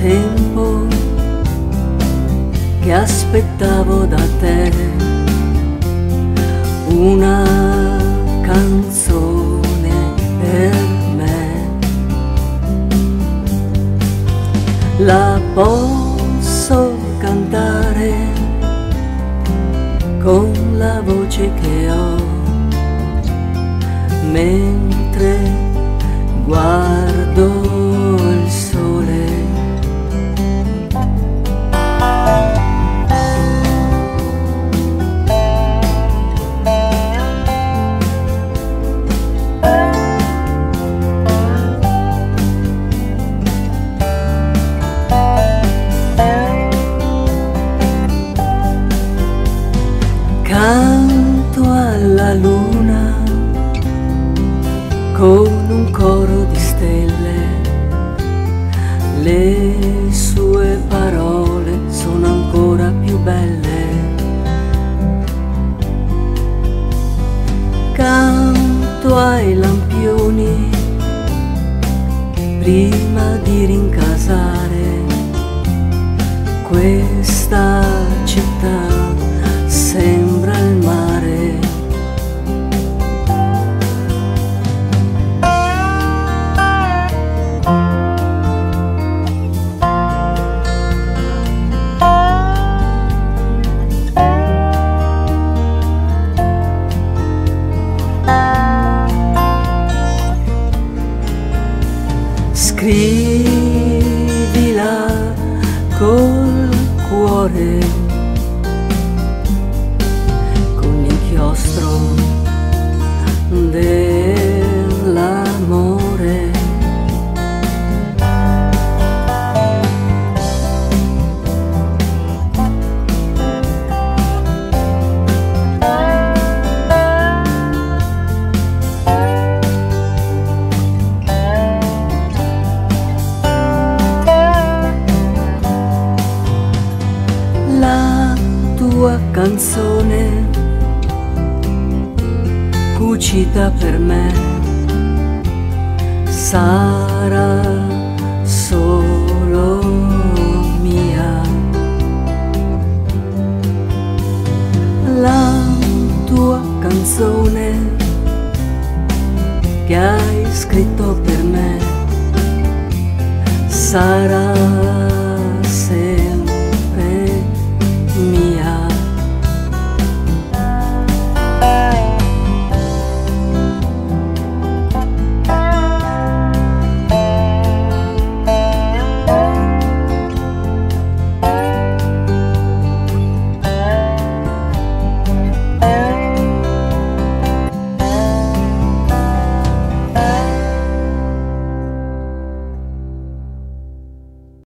tempo che aspettavo da te una canzone per me. La posso cantare con la voce che ho mentre guardo le sue parole sono ancora più belle. Canto ai lampioni prima di rincasare questa città Scrivila col cuore, con l'inchiostro dell'amore. Canzone cucita per me. Sarà solo mia. La tua canzone che hai scritto per me. Sarà